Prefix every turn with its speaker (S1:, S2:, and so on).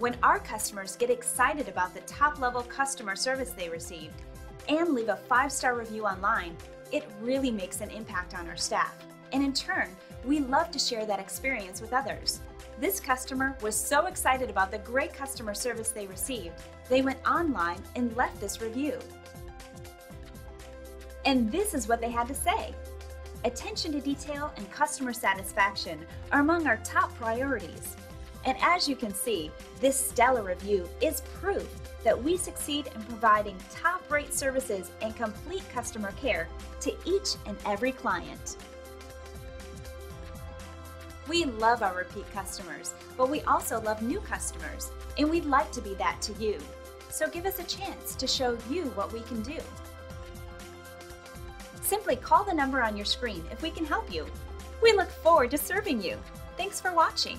S1: When our customers get excited about the top level customer service they received and leave a five star review online, it really makes an impact on our staff. And in turn, we love to share that experience with others. This customer was so excited about the great customer service they received, they went online and left this review. And this is what they had to say. Attention to detail and customer satisfaction are among our top priorities. And as you can see, this stellar review is proof that we succeed in providing top rate services and complete customer care to each and every client. We love our repeat customers, but we also love new customers, and we'd like to be that to you. So give us a chance to show you what we can do. Simply call the number on your screen if we can help you. We look forward to serving you. Thanks for watching.